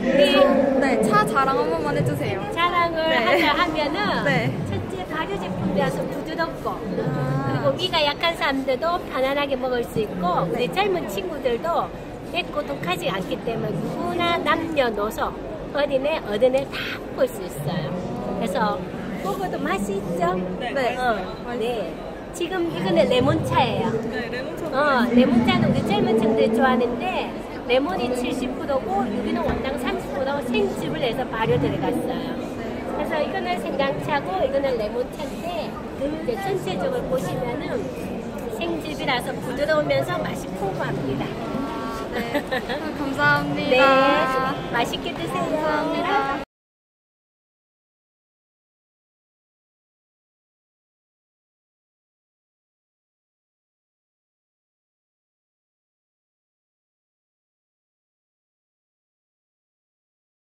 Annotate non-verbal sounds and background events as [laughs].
우리 네, 차 자랑 한 번만 해주세요. 자랑을 네. 하자 하면은 네. 첫째 발효 제품이라서 부드럽고 아. 그리고 위가 약한 사람들도 편안하게 먹을 수 있고 우리 젊은 친구들도 맵고 독하지 않기 때문에 누구나 남녀노소 어린애 어른애 다 먹을 수 있어요. 그래서 먹어도 맛이 있죠? 네. 어, 네. 지금 이거는 레몬차예요. 네, 레몬차. 어, 레몬차는 우리 젊은 층들이 좋아하는데 레몬이 70%고 여기는 원당 30% 생즙을 해서 발효 들어갔어요. 그래서 이거는 생강차고 이거는 레몬차인데 이제 전체적으로 보시면은 생즙이라서 부드러우면서 맛이 풍부합니다. 네. [laughs] 감사합니다. 네, 맛있게 드세요. 감사합니다.